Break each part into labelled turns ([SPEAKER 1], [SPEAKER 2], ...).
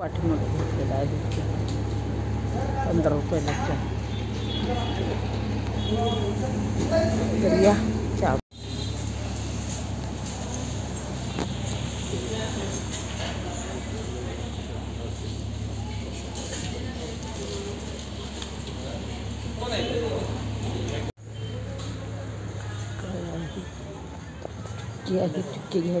[SPEAKER 1] पाठीमागे घेतलेला आहे चहा. पंधरा रुपयाला चहा तर या चहा काय आहे टिक्की आहे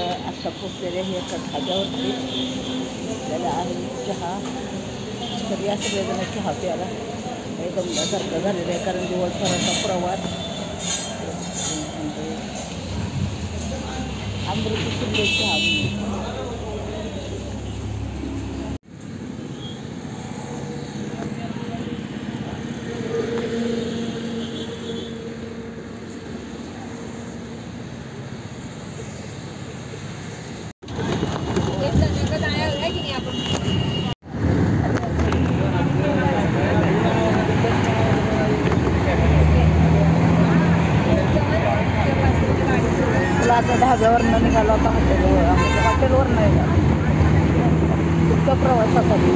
[SPEAKER 1] तर अशा पोचलेल्या हे एका खाद्यावरती त्याला आहे. चहा. तर या सगळेजण चहा प्यायला एकदम सारखं झालेलं आहे. कारण दिवसभराचा प्रवास. अमृत म्हणजे किल्ले चहा. आता धाब्यावरनं निघाला होता हॉटेलवर हॉटेलवर नाही इतका प्रवासासाठी